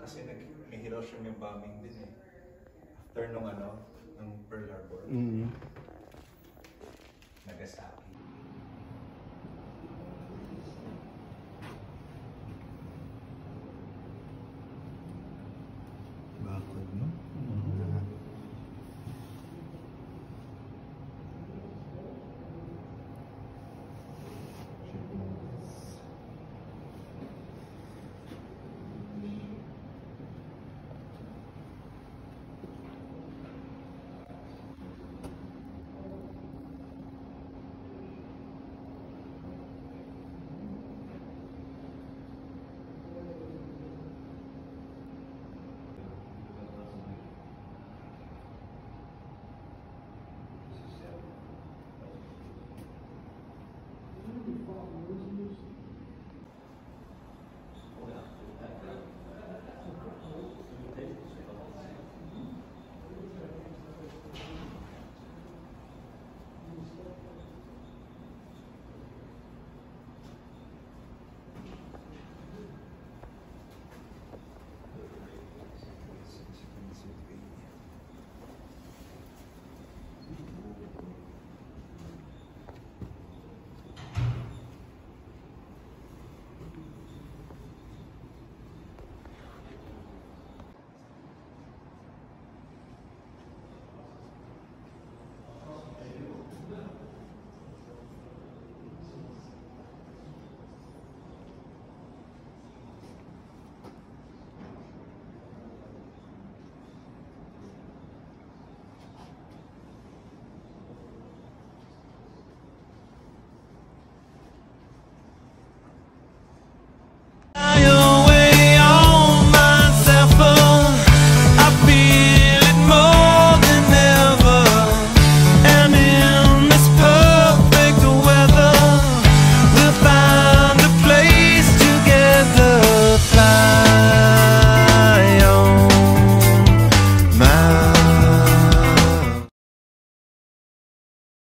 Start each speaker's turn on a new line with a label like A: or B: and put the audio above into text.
A: kasi nag, may Hiroshima bombing din eh. After nung ano,